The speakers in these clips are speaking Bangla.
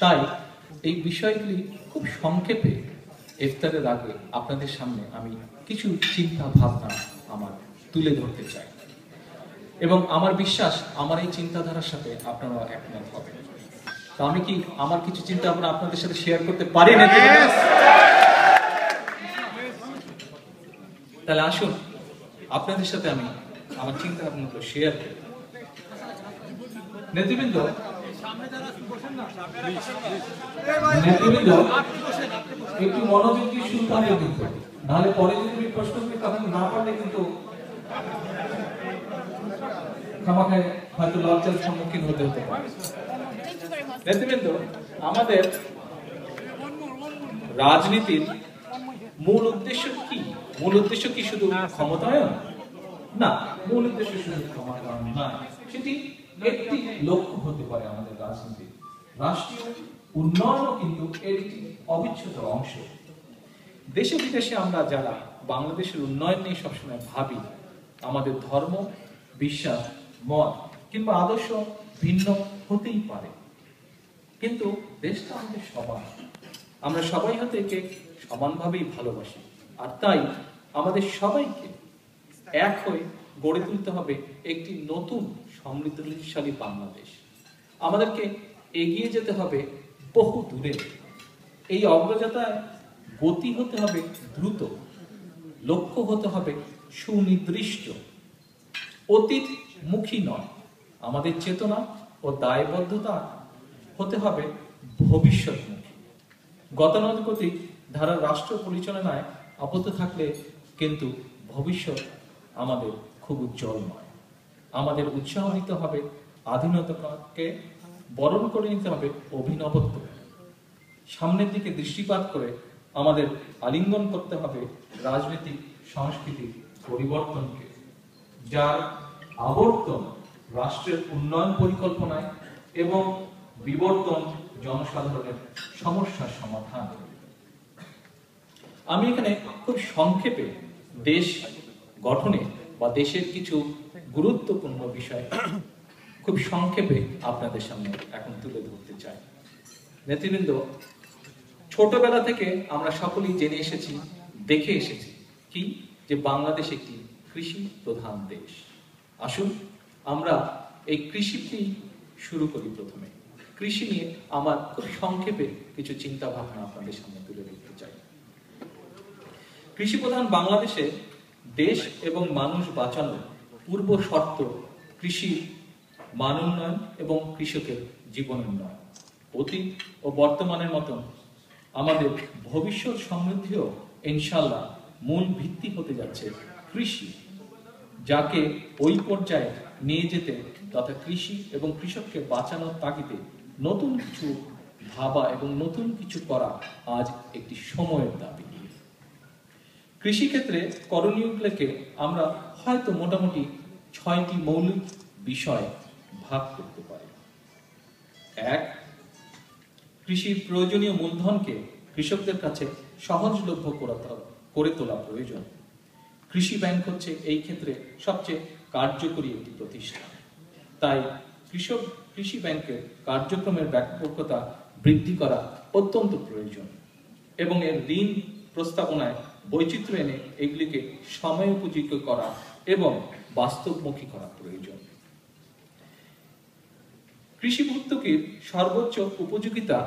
তাই এই বিষয়গুলি খুব সংক্ষেপে ইফতারের আগে আপনাদের সামনে আমি কিছু চিন্তা ভাবনা আমার তুলে ধরতে চাই। এবং আমার বিশ্বাস আমার এই চিন্তাধারার সাথে আপনারা একমত হবেন। তো আমি কি আমার কিছু চিন্তা ভাবনা আপনাদের সাথে শেয়ার করতে পারি না তাহলে আসুন আপনাদের সাথে আমি আমার চিন্তা ভাবনাগুলো শেয়ার করি। নেতৃবৃন্দ একটু মনোযোগ দিয়ে শুনতে হবে কিন্তু নাহলে পরে যদি তুমি প্রশ্ন করি, তখন না পারলে কিন্তু খামাখায় হয়তো লজ্জার সম্মুখীন হতে হতে আমাদের রাজনীতির মূল উদ্দেশ্য কি? মূল উদ্দেশ্য কি শুধু ক্ষমতায়ন? না, মূল উদ্দেশ্য শুধু ক্ষমতায়ন না সেটি একটি লক্ষ্য হতে পারে আমাদের রাজনীতির। রাষ্ট্রীয় উন্নয়নও কিন্তু এর একটি অবিচ্ছেদ্য অংশ। দেশে বিদেশে আমরা যারা বাংলাদেশের উন্নয়ন নিয়ে সবসময় ভাবি, আমাদের ধর্ম, বিশ্বাস, মত কিংবা আদর্শ ভিন্ন হতেই পারে। কিন্তু দেশটা আমাদের সবার আমরা সবাই হয়তো একে সমানভাবেই ভালোবাসি, আর তাই আমাদের সবাইকে এক হয়ে গড়ে তুলতে হবে একটি নতুন সমৃদ্ধশালী বাংলাদেশ। আমাদেরকে এগিয়ে যেতে হবে বহু দূরে। এই অগ্রযাত্রায় গতি হতে হবে দ্রুত, লক্ষ্য হতে হবে সুনির্দিষ্ট। অতীত মুখী নয়, আমাদের চেতনা ও দায়বদ্ধতা হতে হবে ভবিষ্যৎমুখী। গতানুগতিক ধারার রাষ্ট্র পরিচালনায় আবদ্ধ থাকলে কিন্তু ভবিষ্যৎ আমাদের খুব উজ্জ্বল নয়। আমাদের উৎসাহ নিতে হবে আধুনিকতাকে বরণ করে নিতে হবে অভিনবত্ব। সামনের দিকে দৃষ্টিপাত করে আমাদের আলিঙ্গন করতে হবে রাজনৈতিক, সাংস্কৃতিক পরিবর্তনকে, যার আবর্তন রাষ্ট্রের উন্নয়ন পরিকল্পনায় এবং বিবর্তন জনসাধারণের সমস্যার সমাধান। আমি এখানে খুব সংক্ষেপে দেশ গঠনে বা দেশের কিছু গুরুত্বপূর্ণ বিষয় খুব সংক্ষেপে আপনাদের সামনে এখন তুলে ধরতে চাই। নেতৃবৃন্দ, ছোটবেলা থেকে আমরা সকলেই জেনে এসেছি, দেখে এসেছি কি? যে বাংলাদেশ একটি কৃষি প্রধান দেশ। আসুন আমরা এই কৃষিটি শুরু করি প্রথমে। কৃষি নিয়ে আমার খুব সংক্ষেপে কিছু চিন্তা ভাবনা আপনাদের সামনে তুলে ধরতে চাই। কৃষি প্রধান বাংলাদেশে দেশ এবং মানুষ বাঁচানোর পূর্ব শর্ত কৃষি মান উন্নয়ন এবং কৃষকের জীবন উন্নয়ন অতীত ও বর্তমানের মতন আমাদের ভবিষ্যৎ সমৃদ্ধিও ইনশাল্লাহ মূল ভিত্তি হতে যাচ্ছে কৃষি, যাকে ওই পর্যায়ে নিয়ে যেতে তথা কৃষি এবং কৃষককে বাঁচানোর তাগিদে নতুন কিছু ভাবা এবং নতুন কিছু করা আজ একটি সময়ের দাবি। কৃষিক্ষেত্রে করণীয়গুলোকে আমরা হয়তো মোটামুটি ছয়টি মৌলিক বিষয় ভাগ করতে পারি। এক, কৃষির প্রয়োজনীয় মূলধনকে কৃষকদের কাছে সহজলভ্য করে তোলা প্রয়োজন। কৃষি ব্যাংক হচ্ছে এই ক্ষেত্রে সবচেয়ে কার্যকরী একটি প্রতিষ্ঠান। তাই কৃষক, কৃষি ব্যাংকের কার্যক্রমের ব্যাপকতা বৃদ্ধি করা অত্যন্ত প্রয়োজন এবং এর ঋণ প্রস্তাবনায় বৈচিত্র্য এনে এগুলিকে সময় উপযোগী করা এবং বাস্তবমুখী করা প্রয়োজন। কৃষি ভর্তুকির সর্বোচ্চ উপযোগিতা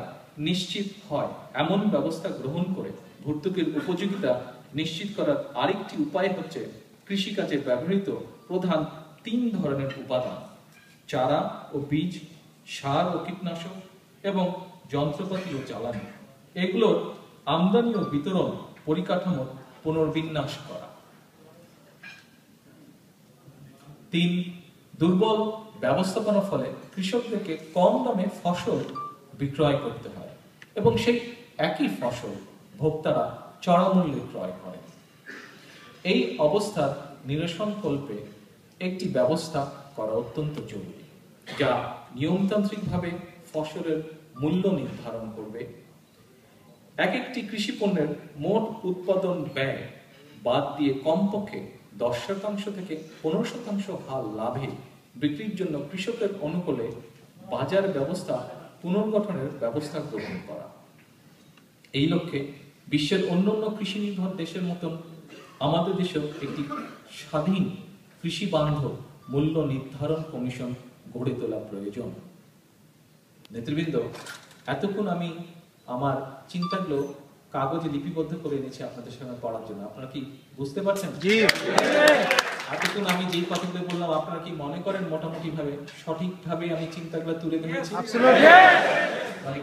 নিশ্চিত হয় এমন ব্যবস্থা গ্রহণ করে ভর্তুকির উপযোগিতা নিশ্চিত করার আরেকটি উপায় হচ্ছে কৃষিকাজে ব্যবহৃত প্রধান তিন ধরনের উপাদান, চারা ও বীজ, সার ও কীটনাশক এবং যন্ত্রপাতি ও জ্বালানি। এগুলোর আমদানি ও বিতরণ পরিকাঠামো পুনর্বিন্যাস করা। তিন, দুর্বল ব্যবস্থাপনার ফলে কৃষকদেরকে কম দামে ফসল বিক্রয় করতে হয় এবং সেই একই ফসল ভোক্তারা চড়া মূল্যে ক্রয় করে এই অবস্থার নিরসন কল্পে একটি ব্যবস্থা করা অত্যন্ত জরুরি, যা নিয়মতান্ত্রিকভাবে ফসলের মূল্য নির্ধারণ করবে। এক একটি কৃষি পণ্যের মোট উৎপাদন ব্যয় বাদ দিয়ে কমপক্ষে দশ শতাংশ থেকে পনেরো শতাংশ হার লাভে বিক্রির জন্য কৃষকের অনুকূলে বাজার ব্যবস্থা পুনর্গঠনের ব্যবস্থা গ্রহণ করা। এই লক্ষ্যে বিশ্বের অন্যান্য কৃষি নির্ভর দেশের মতন আমাদের দেশেও একটি স্বাধীন কৃষি বান্ধব মূল্য নির্ধারণ কমিশন গড়ে তোলা প্রয়োজন। নেতৃবৃন্দ, এতক্ষণ আমি আমার চিন্তাগুলো কাগজে লিপিবদ্ধ করে এনেছি আপনাদের সামনে পড়ার জন্য। আপনারা কি বুঝতে পারছেন? এতক্ষণ আমি যেই কথাগুলো বললাম আপনারা কি মনে করেন মোটামুটি ভাবে সঠিকভাবে আমি চিন্তাগুলো তুলে ধরেছি Absolutely. মানে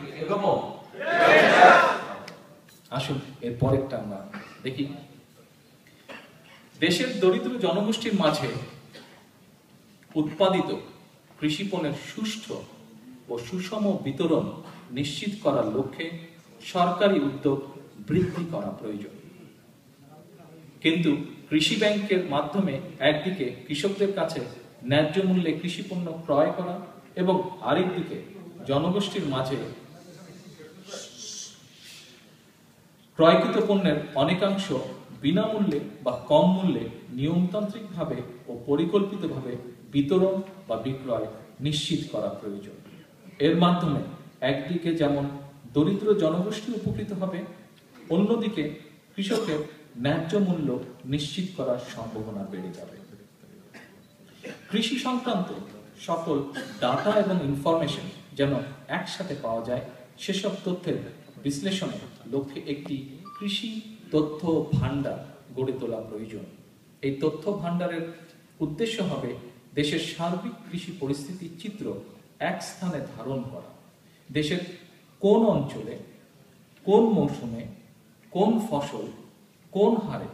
আসুন এর পরেরটা আমরা দেখি। দেশের দরিদ্র জনগোষ্ঠীর মাঝে উৎপাদিত কৃষি পণ্যের সুষ্ঠু ও সুষম বিতরণ নিশ্চিত করার লক্ষ্যে সরকারি উদ্যোগ বৃদ্ধি করা প্রয়োজন। কিন্তু কৃষি ব্যাংকের মাধ্যমে একদিকে কৃষকদের কাছে ন্যায্য মূল্যে কৃষি পণ্য ক্রয় করা এবং আরেকদিকে জনগোষ্ঠীর মাঝে ক্রয়কৃত পণ্যের অনেকাংশ বিনামূল্যে বা কম মূল্যে নিয়মতান্ত্রিকভাবে ও পরিকল্পিতভাবে বিতরণ বা বিক্রয় নিশ্চিত করা প্রয়োজন। এর মাধ্যমে একদিকে যেমন দরিদ্র জনগোষ্ঠী উপকৃত হবে, অন্যদিকে কৃষকের ন্যায্য মূল্য নিশ্চিত করার সম্ভাবনা বেড়ে যাবে। কৃষি সংক্রান্ত সকল ডাটা এবং ইনফরমেশন যেন একসাথে পাওয়া যায়, সেসব তথ্যের বিশ্লেষণের লক্ষ্যে একটি কৃষি তথ্য ভাণ্ডার গড়ে তোলা প্রয়োজন। এই তথ্য ভাণ্ডারের উদ্দেশ্য হবে দেশের সার্বিক কৃষি পরিস্থিতির চিত্র এক স্থানে ধারণ করা। দেশের কোন অঞ্চলে কোন মৌসুমে কোন ফসল কোন হারে,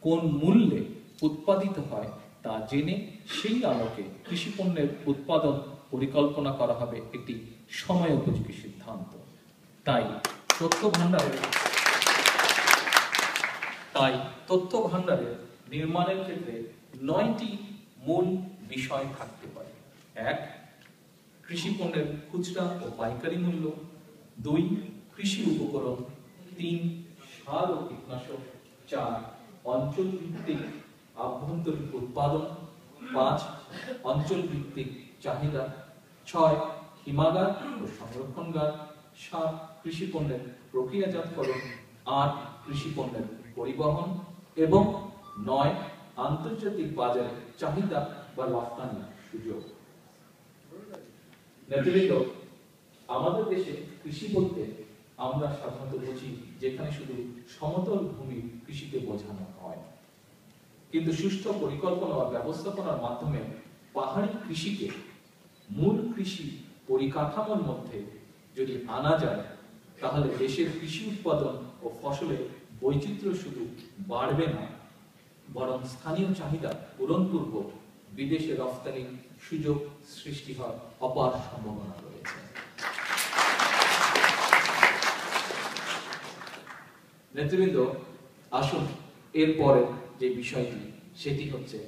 কোন মূল্যে উৎপাদিত হয় তা জেনে সেই আলোকে কৃষি পণ্যের উৎপাদন পরিকল্পনা করা হবে একটি সময় উপযোগী সিদ্ধান্ত। তাই তথ্য ভাণ্ডারের তাই তথ্য ভাণ্ডারের নির্মাণের ক্ষেত্রে নয়টি মূল বিষয় থাকতে পারে। এক কৃষি পণ্যের খুচরা ও পাইকারি মূল্য। দুই, কৃষি উপকরণ। তিন, সার ও কীটনাশক। চার অঞ্চল ভিত্তিক আভ্যন্তরীণ উৎপাদন, পাঁচ অঞ্চল ভিত্তিক চাহিদা, ছয়, হিমাগার ও সংরক্ষণগার, সাত কৃষি পণ্যের প্রক্রিয়াজাতকরণ, আট কৃষি পণ্যের পরিবহন এবং নয়, আন্তর্জাতিক বাজারে চাহিদা বা রপ্তানি সুযোগ। আমাদের দেশে কৃষি বলতে আমরা সাধারণত বুঝি যেখানে শুধু সমতল ভূমি কৃষিকে বোঝানো হয়। কিন্তু সুষ্ঠু পরিকল্পনা বা ব্যবস্থাপনার মাধ্যমে পাহাড়ি কৃষিকে মূল কৃষি পরিকাঠামোর মধ্যে যদি আনা যায়, তাহলে দেশের কৃষি উৎপাদন ও ফসলের বৈচিত্র্য শুধু বাড়বে না, বরং স্থানীয় চাহিদা পূরণপূর্বক বিদেশে রফতানির সুযোগ সৃষ্টি হওয়ার অপার সম্ভাবনা রয়েছে। নেতৃবৃন্দ আসুন এরপরে যে বিষয়টি সেটি হচ্ছে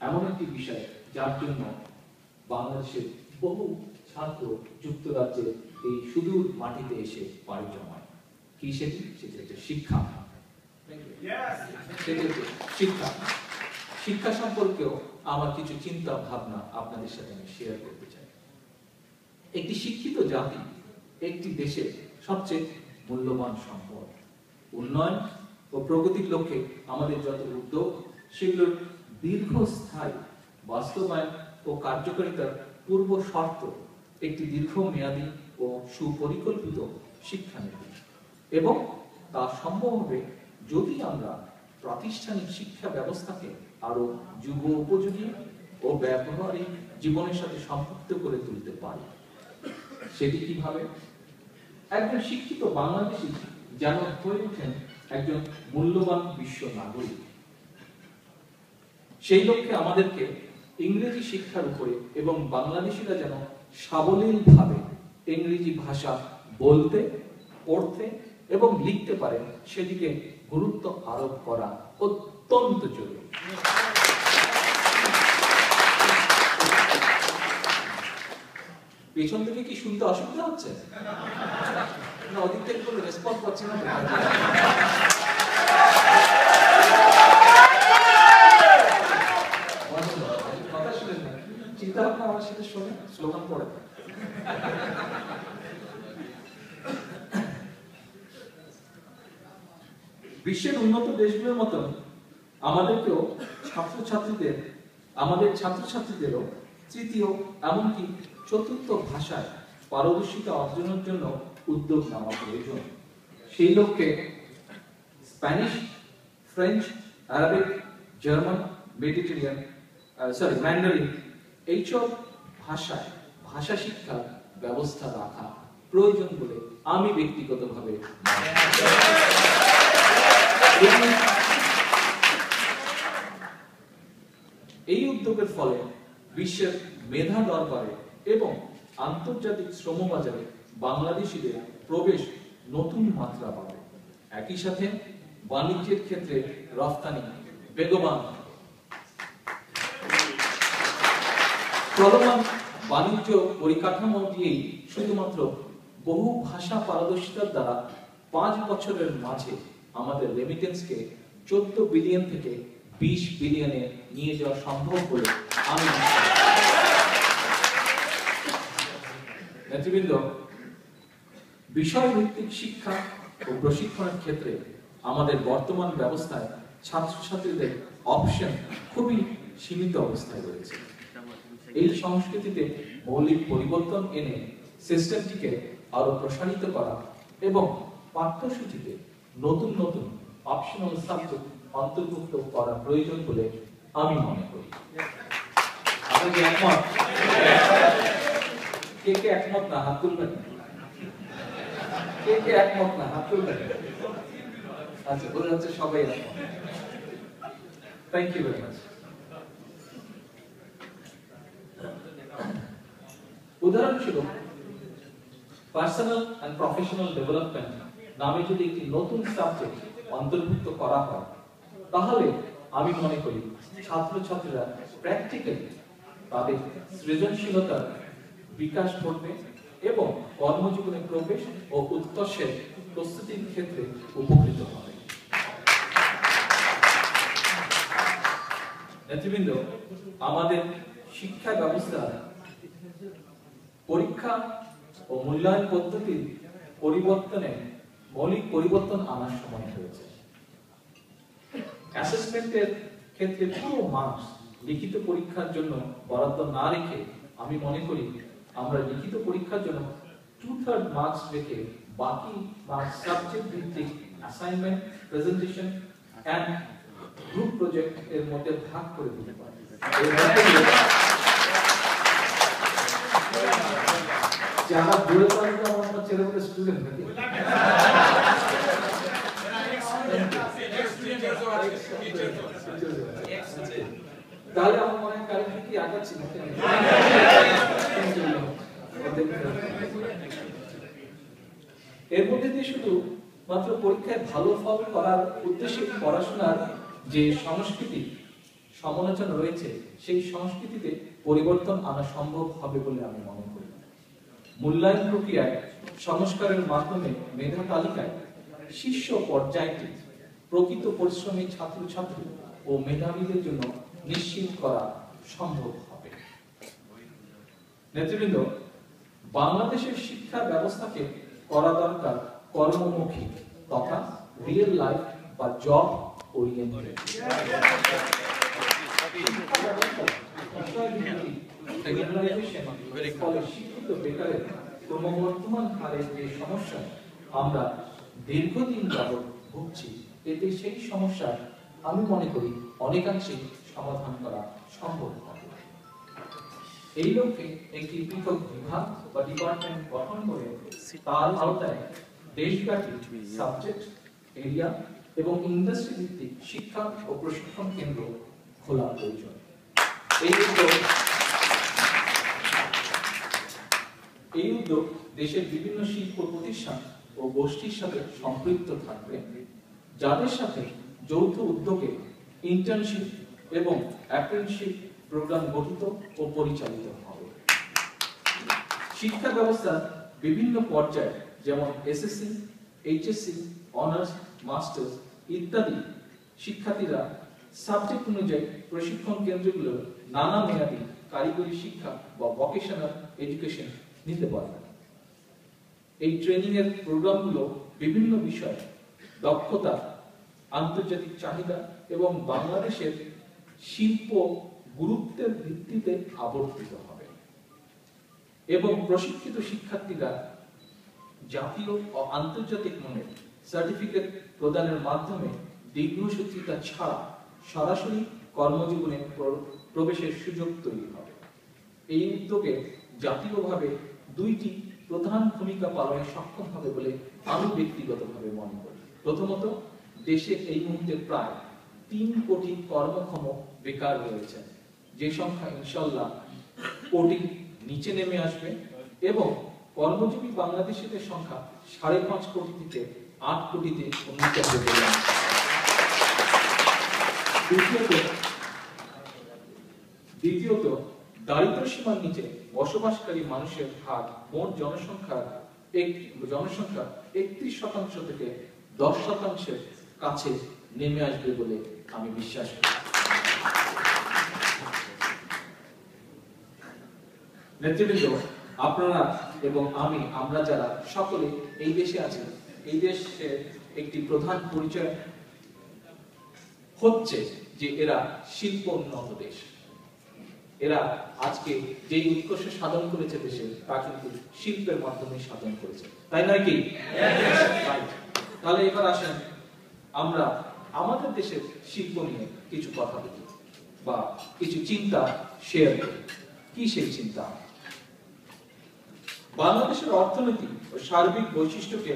এমন একটি বিষয় যার জন্য বাংলাদেশের বহু ছাত্র যুক্তরাজ্যের এই সুদূর মাটিতে এসে পাড়ি জমায়। কি সেটি? সেটি হচ্ছে শিক্ষা। সেটি হচ্ছে শিক্ষা। শিক্ষা সম্পর্কেও আমার কিছু চিন্তা ভাবনা আপনাদের সাথে আমি শেয়ার করতে চাই। একটি শিক্ষিত জাতি একটি দেশের সবচেয়ে মূল্যবান সম্পদ। উন্নয়ন ও প্রগতির লক্ষ্যে আমাদের যত উদ্যোগ, সেগুলোর দীর্ঘস্থায়ী বাস্তবায়ন ও কার্যকারিতার পূর্ব শর্ত একটি দীর্ঘমেয়াদী ও সুপরিকল্পিত শিক্ষানীতি এবং তা সম্ভব হবে যদি আমরা প্রাতিষ্ঠানিক শিক্ষা ব্যবস্থাকে আরও যুব উপযোগী ও ব্যবহারিক জীবনের সাথে সম্পৃক্ত করে তুলতে পারি। সেটি কীভাবে? একজন শিক্ষিত বাংলাদেশি যেন হয়ে ওঠেন একজন মূল্যবান বিশ্ব নাগরিক। সেই লক্ষ্যে আমাদেরকে ইংরেজি শিক্ষার উপরে এবং বাংলাদেশিরা যেন সাবলীল ভাবে ইংরেজি ভাষা বলতে, পড়তে এবং লিখতে পারেন সেদিকে গুরুত্ব আরোপ করা অত্যন্ত জরুরি। পেছন থেকে কি শুনতে অসুবিধা হচ্ছে? না কোনো রেসপন্স না। চিন্তা ভাবনা আমার সাথে শোনে স্লোগান পড়ে বিশ্বের উন্নত দেশগুলোর মতন আমাদেরকেও ছাত্রছাত্রীদের, আমাদের ছাত্রছাত্রীদেরও তৃতীয়, এমনকি চতুর্থ ভাষায় পারদর্শিতা অর্জনের জন্য উদ্যোগ নেওয়া প্রয়োজন। সেই লক্ষ্যে Spanish, French, Arabic, German, Mediterranean sorry Mandarin এইসব ভাষায় ভাষা শিক্ষার ব্যবস্থা রাখা প্রয়োজন বলে আমি ব্যক্তিগতভাবে এই উদ্যোগের ফলে বিশ্বের মেধা দরবারে এবং আন্তর্জাতিক শ্রমবাজারে বাংলাদেশিদের প্রবেশ নতুন মাত্রা পাবে। একই সাথে বাণিজ্যের ক্ষেত্রে রফতানি বেগবান চলমান বাণিজ্য পরিকাঠামো দিয়েই শুধুমাত্র বহু ভাষা পারদর্শিতার দ্বারা পাঁচ বছরের মাঝে আমাদের রেমিটেন্সকে চোদ্দ বিলিয়ন থেকে বিশ বিলিয়নে নিয়ে যাওয়া সম্ভব বলে আমি নেতৃবৃন্দ বিষয়ভিত্তিক শিক্ষা ও প্রশিক্ষণের ক্ষেত্রে আমাদের বর্তমান ব্যবস্থায় ছাত্রছাত্রীদের অপশন খুবই সীমিত অবস্থায় রয়েছে। এই সংস্কৃতিতে মৌলিক পরিবর্তন এনে সিস্টেমটিকে আরও প্রসারিত করা এবং পাঠ্যসূচিতে নতুন নতুন অপশনাল সাবজেক্ট অন্তর্ভুক্ত করা প্রয়োজন বলে আমি মনে করি। আপনি কি একমত? কে কে একমত না হাত তুলবেন? কে কে একমত না? আচ্ছা সবাই একমত। থ্যাংক ইউ ভেরি মাচ উদাহরণস্বরূপ পার্সোনাল এন্ড প্রফেশনাল ডেভেলপমেন্ট নামে যদি একটি নতুন সাবজেক্ট অন্তর্ভুক্ত করা হয়, তাহলে আমি মনে করি ছাত্রছাত্রীরা প্র্যাকটিক্যালি তাদের সৃজনশীলতার বিকাশ ঘটবে। এবং কর্মজীবনে প্রবেশ ও উৎকর্ষের প্রস্তুতির ক্ষেত্রে উপকৃত হবে নেতৃবৃন্দ, আমাদের শিক্ষা ব্যবস্থা, পরীক্ষা ও মূল্যায়ন পদ্ধতির পরিবর্তনে মৌলিক পরিবর্তন আনার সময় হয়েছে। অ্যাসেসমেন্টের ক্ষেত্রে পুরো মার্কস লিখিত পরীক্ষার জন্য বরাদ্দ না রেখে আমি মনে করি আমরা লিখিত পরীক্ষার জন্য টু থার্ড মার্কস রেখে বাকি মার্কস সাবজেক্ট ভিত্তিক assignment presentation and group project এর মধ্যে ভাগ করে দিতে পারি। যারা দূরে পড়াশোনা আমার মনে ছেলে বলে স্টুডেন্ট নাকি? তাহলে আমার মনে হয় কারণ কি আগাচ্ছি নাকি এর মধ্যে দিয়ে শুধু মাত্র পরীক্ষায় ভালো ফল করার উদ্দেশ্যে পড়াশোনার যে সংস্কৃতি, সমালোচনা রয়েছে, সেই সংস্কৃতিতে পরিবর্তন আনা সম্ভব হবে বলে আমি মনে করি। মূল্যায়ন প্রক্রিয়ায়, সংস্কারের মাধ্যমে মেধা তালিকায় শীর্ষ পর্যায়টি প্রকৃত পরিশ্রমী ছাত্রছাত্রী ও মেধাবীদের জন্য নিশ্চিত করা সম্ভব হবে। নেতৃবৃন্দ বাংলাদেশের শিক্ষা ব্যবস্থাকে করা দরকার কর্মমুখী তথা রিয়েল লাইফ বা জব ওরিয়েন্টেড শিক্ষিত বেকারের ক্রমবর্ধমান হারের যে সমস্যা আমরা দীর্ঘদিন যাবৎ ভুগছি, এতে সেই সমস্যার আমি মনে করি অনেকাংশেই সমাধান করা সম্ভব হবে। এই লক্ষ্যে একটি পৃথক বিভাগ বা ডিপার্টমেন্ট গঠন করে তার আওতায় দেশব্যাপী সাবজেক্ট এরিয়া এবং ইন্ডাস্ট্রি ভিত্তিক শিক্ষা ও প্রশিক্ষণ কেন্দ্র খোলা প্রয়োজন। এই উদ্যোগ এই উদ্যোগ দেশের বিভিন্ন শিল্প প্রতিষ্ঠান ও গোষ্ঠীর সাথে সম্পৃক্ত থাকবে, যাদের সাথে যৌথ উদ্যোগে ইন্টার্নশিপ এবং অ্যাপ্রেন্টিসশিপ প্রোগ্রাম গঠিত ও পরিচালিত হবে। শিক্ষা ব্যবস্থার বিভিন্ন পর্যায়ে, যেমন এসএসসি, এইচএসসি, অনার্স, মাস্টার্স ইত্যাদি শিক্ষার্থীরা সাবজেক্ট অনুযায়ী প্রশিক্ষণ কেন্দ্রগুলো নানা মেয়াদী কারিগরি শিক্ষা বা ভোকেশনাল এডুকেশন নিতে পারবে এই ট্রেনিং এর প্রোগ্রামগুলো বিভিন্ন বিষয়ে দক্ষতা, আন্তর্জাতিক চাহিদা এবং বাংলাদেশের শিল্প গুরুত্বের ভিত্তিতে আবর্তিত হবে। এবং প্রশিক্ষিত শিক্ষার্থীরা জাতীয় ও আন্তর্জাতিক মানের সার্টিফিকেট প্রদানের মাধ্যমে দীর্ঘসূত্রিতা ছাড়া সরাসরি কর্মজীবনে প্রবেশের সুযোগ তৈরি হবে। এই উদ্যোগে জাতীয়ভাবে দুইটি প্রধান ভূমিকা পালনে সক্ষম হবে বলে আমি ব্যক্তিগতভাবে মনে করি। প্রথমত, দেশে এই মুহূর্তে প্রায় তিন কোটি কর্মক্ষম বেকার রয়েছে যে সংখ্যা ইনশাল্লাহ কোটি নিচে নেমে আসবে এবং কর্মজীবী বাংলাদেশিদের সংখ্যা সাড়ে পাঁচ কোটি থেকে আট কোটিতে উন্নীত করি। দ্বিতীয়ত দ্বিতীয়ত দারিদ্র সীমার নিচে বসবাসকারী মানুষের হার মোট জনসংখ্যার জনসংখ্যা একত্রিশ শতাংশ থেকে দশ শতাংশের কাছে নেমে আসবে বলে আমি বিশ্বাস করি নেতৃবৃন্দ, আপনারা এবং আমি, আমরা যারা সকলে এই দেশে আছি, এই দেশের একটি প্রধান পরিচয় হচ্ছে যে এরা শিল্প উন্নত দেশ। এরা আজকে যে উৎকর্ষ সাধন করেছে দেশে, তা কিন্তু শিল্পের মাধ্যমে সাধন করেছে। তাই নয় কি? তাহলে এবার আসেন, আমরা আমাদের দেশের শিল্প নিয়ে কিছু কথা বলি বা কিছু চিন্তা শেয়ার করি। কি সেই চিন্তা? বাংলাদেশের অর্থনীতি ও সার্বিক বৈশিষ্ট্যকে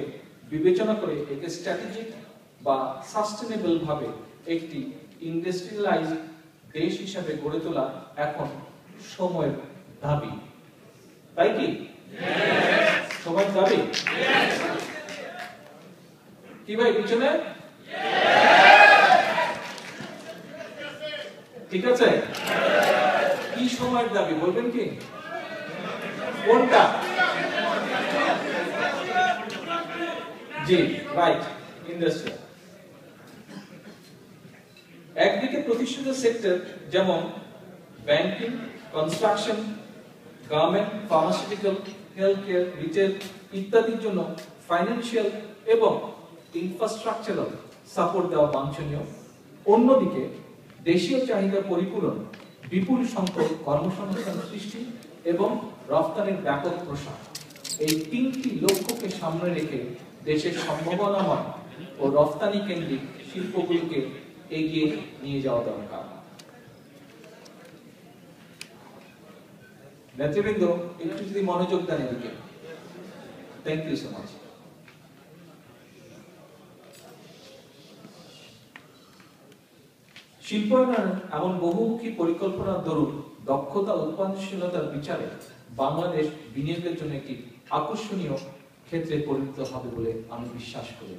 বিবেচনা করে একে স্ট্র্যাটেজিক বা সাস্টেনেবল ভাবে একটি ইন্ডাস্ট্রিয়ালাইজ দেশ হিসাবে গড়ে তোলা এখন সময়ের দাবি। তাই কি? সময়ের দাবি? কি ভাই, পিছনে? ঠিক আছে? কি সময়ের দাবি, বলবেন কি? কোনটা? রাইট ইন্ডাস্ট্রি একদিকে প্রতিষ্ঠিত সেক্টর যেমন banking construction garment pharmaceutical health care retail ইত্যাদির জন্য ফাইন্যান্সিয়াল এবং ইনফ্রাস্ট্রাকচারাল সাপোর্ট দেওয়া বাঞ্ছনীয়। অন্যদিকে দেশীয় চাহিদা পরিপূরণ, বিপুল সংখ্যক কর্মসংস্থান সৃষ্টি এবং রফতানির ব্যাপক প্রসার। এই তিনটি লক্ষ্যকে সামনে রেখে দেশের সম্ভাবনাময় ও রফতানি কেন্দ্রিক শিল্পগুলোকে এগিয়ে নিয়ে যাওয়া দরকার। নেতৃবৃন্দ, একটু যদি মনোযোগ দেন এদিকে। থ্যাংক ইউ সো মাচ শিল্পায়নের এমন বহুমুখী পরিকল্পনার দরুন দক্ষতা, উৎপাদনশীলতার বিচারে বাংলাদেশ বিনিয়োগের জন্য একটি আকর্ষণীয় ক্ষেত্রে পরিণত হবে বলে আমি বিশ্বাস করি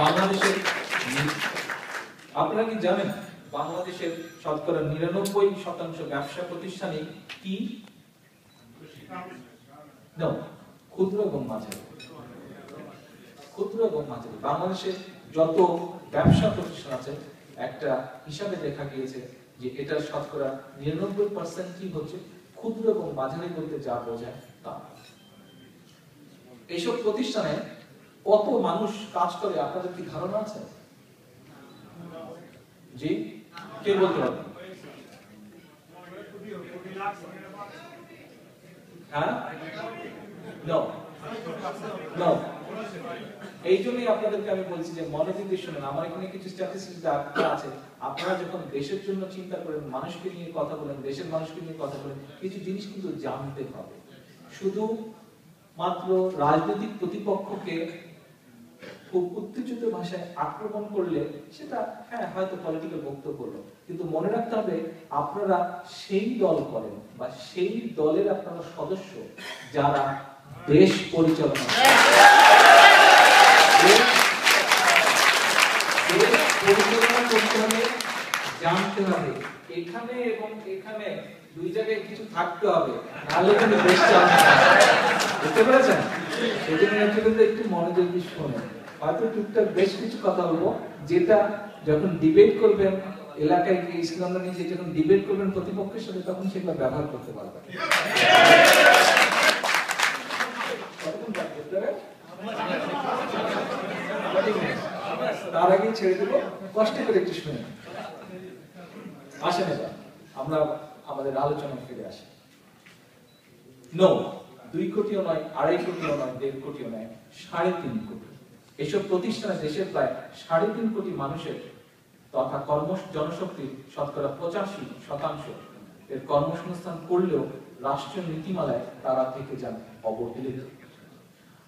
বাংলাদেশের আপনারা কি জানেন বাংলাদেশের শতকরা নিরানব্বই শতাংশ ব্যবসা প্রতিষ্ঠানই কি? ক্ষুদ্র এবং মাঝারি। ক্ষুদ্র এবং মাঝারি। বাংলাদেশের যত ব্যবসা প্রতিষ্ঠান আছে, একটা হিসাবে দেখা গিয়েছে যে এটার শতকরা নিরানব্বই পার্সেন্ট কি হচ্ছে? ক্ষুদ্র এবং মাঝারি বলতে যা বোঝায় তা। এইসব প্রতিষ্ঠানে কত মানুষ কাজ করে? আপনাদের কি ধারণা আছে? জি? কে বলতে পারবেন হ্যাঁ? এই জন্যই আপনাদেরকে আমি বলছি যে মনোযোগ দিয়ে শুনুন আমার এখানে কিছু আছে। আপনারা যখন দেশের জন্য চিন্তা করেন, মানুষকে নিয়ে কথা বলেন, দেশের মানুষকে নিয়ে কথা বলেন, কিছু জিনিস কিন্তু জানতে হবে। শুধু মাত্র রাজনৈতিক প্রতিপক্ষকে খুব উত্তেজিত ভাষায় আক্রমণ করলে সেটা হ্যাঁ হয়তো পলিটিক্যাল বক্তব্য হলো। কিন্তু মনে রাখতে হবে, আপনারা সেই দল করেন বা সেই দলের আপনারা সদস্য যারা দেশ পরিচালনা করতে হলে জানতে হবে, এখানে এবং এখানে দুই জায়গায় কিছু থাকতে হবে নাহলে কিন্তু না। বুঝতে পেরেছেন সেজন্য actually একটু মনোযোগ দিয়ে শোনেন হয়তো টুকটাক বেশ কিছু কথা বলব, যেটা যখন ডিবেট করবেন, এলাকায় গিয়ে ইসলাম নিয়ে যখন ডিবেট করবেন প্রতিপক্ষের সাথে, তখন সেগুলো ব্যবহার করতে পারবেন. তার আগে ছেড়ে দেবো, কষ্ট করে একটু শুনে। আসেন এবার আমরা আমাদের আলোচনায় ফিরে আসি। নো দুই কোটিও নয়, আড়াই কোটিও নয়, দেড় কোটিও নয়, সাড়ে তিন কোটি। এসব প্রতিষ্ঠানে দেশের প্রায় সাড়ে তিন কোটি মানুষের তথা কর্ম জনশক্তির শতকরা পঁচাশি শতাংশ এর কর্মসংস্থান করলেও রাষ্ট্রীয় নীতিমালায় তারা থেকে যান অবহেলিত।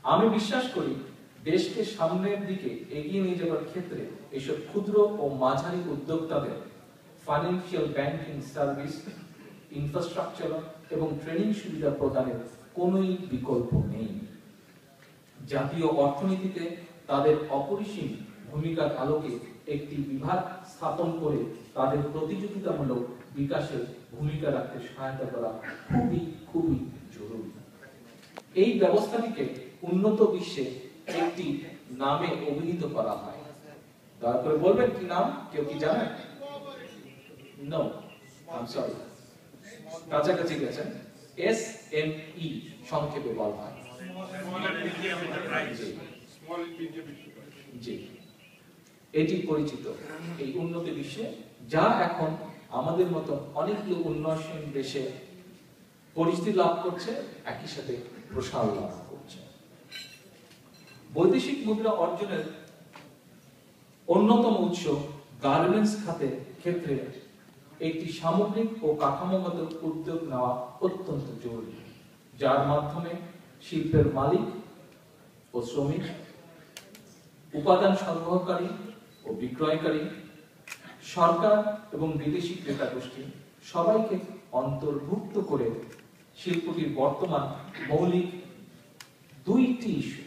আমি বিশ্বাস করি দেশকে সামনের দিকে এগিয়ে নিয়ে যাওয়ার ক্ষেত্রে এসব ক্ষুদ্র ও মাঝারি উদ্যোক্তাদের ফাইন্যান্সিয়াল ব্যাংকিং সার্ভিস ইনফ্রাস্ট্রাকচার এবং ট্রেনিং সুবিধা প্রদানের কোনোই বিকল্প নেই। জাতীয় অর্থনীতিতে তাদের অপরিসীম ভূমিকার আলোকে একটি বিভাগ স্থাপন করে তাদের প্রতিযোগিতামূলক বিকাশে ভূমিকা রাখতে সহায়তা করা খুবই খুবই জরুরি। এই ব্যবস্থাটিকে উন্নত বিশ্বে একটি নামে অভিহিত করা হয়। তারপরে বলবেন কি নাম? কেউ কি জানেন নো আই সরি কাছাকাছি গেছেন এস এম ই সংক্ষেপে বলা এটি পরিচিত এই উন্নত বিশ্বে, যা এখন আমাদের মতো অনেকগুলো উন্নয়নশীল দেশে পরিচিতি লাভ করছে, একই সাথে প্রসার লাভ করছে। বৈদেশিক মুদ্রা অর্জনের অন্যতম উৎস গার্মেন্টস খাতে ক্ষেত্রে একটি সামগ্রিক ও কাঠামোগত উদ্যোগ নেওয়া অত্যন্ত জরুরি, যার মাধ্যমে শিল্পের মালিক ও শ্রমিক, উপাদান সরবরাহকারী ও বিক্রয়কারী, সরকার এবং বিদেশি ক্রেতা গোষ্ঠী সবাইকে অন্তর্ভুক্ত করে শিল্পটির বর্তমান মৌলিক দুইটি ইস্যু,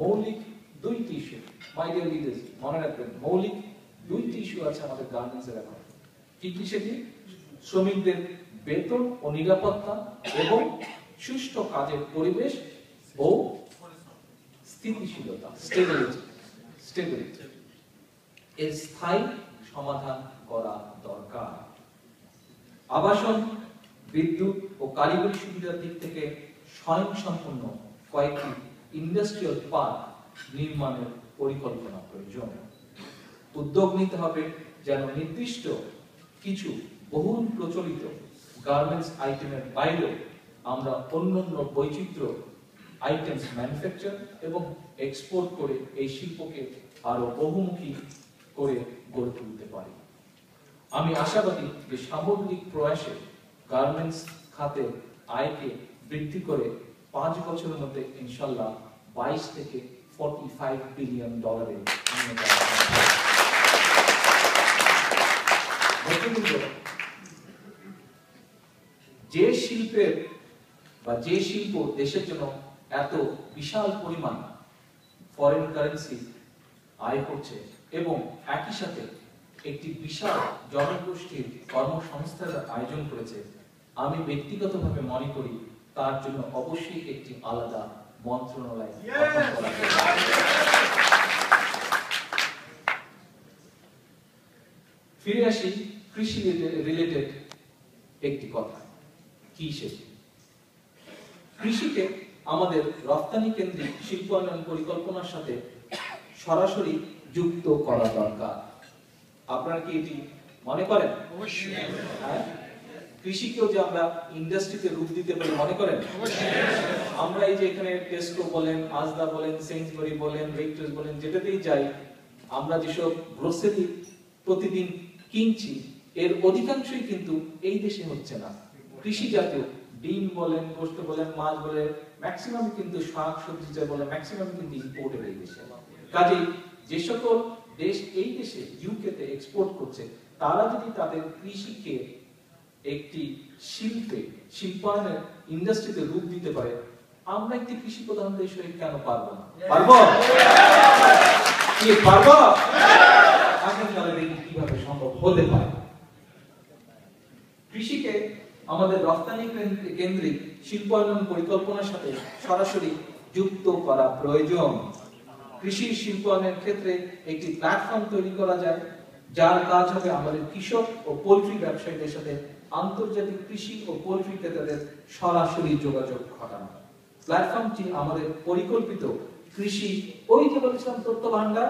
মৌলিক দুইটি ইস্যু মাই ডিয়ার লিডার্স মনে রাখবেন, মৌলিক দুইটি ইস্যু আছে আমাদের গার্মেন্টসের এখন কি কি সেটি? শ্রমিকদের বেতন ও নিরাপত্তা এবং সুষ্ঠু কাজের পরিবেশ ও স্থিতিশীলতা এর স্থায়ী সমাধান করা দরকার। আবাসন, বিদ্যুৎ ও কারিগরি সুবিধার দিক থেকে স্বয়ংসম্পূর্ণ কয়েকটি ইন্ডাস্ট্রিয়াল পার্ক নির্মাণের পরিকল্পনা প্রয়োজন। উদ্যোগ নিতে হবে যেন নির্দিষ্ট কিছু বহুল প্রচলিত গার্মেন্টস আইটেমের বাইরেও আমরা অন্যান্য বৈচিত্র্য আইটেমস ম্যানুফ্যাকচার এবং এক্সপোর্ট করে এই শিল্পকে আরও বহুমুখী করে গড়ে তুলতে পারি। আমি আশাবাদী যে সামগ্রিক প্রয়াসে গার্মেন্টস খাতে আয়কে বৃদ্ধি করে পাঁচ বছরের মধ্যে ইনশাল্লাহ বাইশ থেকে ফর্টি ফাইভ বিলিয়ন ডলারে উন্নত করা সম্ভব। ভদ্রবৃন্দ, যে শিল্পের বা যে শিল্প দেশের জন্য এত বিশাল পরিমাণ ফরেন কারেন্সি আয় করছে এবং একই সাথে একটি বিশাল জনগোষ্ঠীর কর্মসংস্থার আয়োজন করেছে, আমি ব্যক্তিগতভাবে মনে করি তার জন্য অবশ্যই একটি আলাদা মন্ত্রণালয়। ফিরে আসি কৃষি রিলেটেড একটি কথা। কি সেটি কৃষিকে আমাদের রপ্তানি কেন্দ্রিক শিল্পায়ন পরিকল্পনার সাথে সরাসরি যুক্ত করা দরকার। আপনারা কি এটি মনে করেন? হ্যাঁ? কৃষিকেও যে আমরা ইন্ডাস্ট্রিতে রূপ দিতে পারি মনে করেন? আমরা এই যে এখানে টেস্কো বলেন আজদা বলেন সেন্সবরি বলেন ভেক্টরস বলেন যেটাতেই যাই আমরা যেসব গ্রোসারি প্রতিদিন কিনছি এর অধিকাংশই কিন্তু এই দেশে হচ্ছে না। কৃষি জাতীয়, ডিম বলেন, গোস্ত বলেন, মাছ বলেন ম্যাক্সিমাম কিন্তু শাক, সবজি যা বলেন ম্যাক্সিমাম কিন্তু ইম্পোর্টেড এই দেশে। কাজেই যে সকল দেশ এই দেশে ইউকে তে এক্সপোর্ট করছে, তারা যদি তাদের কৃষিকে একটি শিল্পে, শিল্পায়নের ইন্ডাস্ট্রিতে রূপ দিতে পারে, আমরা একটি কৃষি প্রধান দেশ হয়ে কেন পারব না? পারব? কি, পারব? তাহলে দেখি কীভাবে সম্ভব হতে পারে? আমাদের রপ্তানি কেন্দ্রিক শিল্পায়ন পরিকল্পনার সাথে সরাসরি যুক্ত করা প্রয়োজন। কৃষি শিল্পায়নের ক্ষেত্রে একটি প্ল্যাটফর্ম তৈরি করা যায়, যার কাজ হবে আমাদের কৃষক ও পোলট্রি ব্যবসায়ীদের সাথে আন্তর্জাতিক কৃষি ও পোলট্রি ক্রেতাদের সরাসরি যোগাযোগ ঘটানো প্ল্যাটফর্মটি আমাদের পরিকল্পিত কৃষি ওই যে বলেছিলাম তথ্য ভান্ডার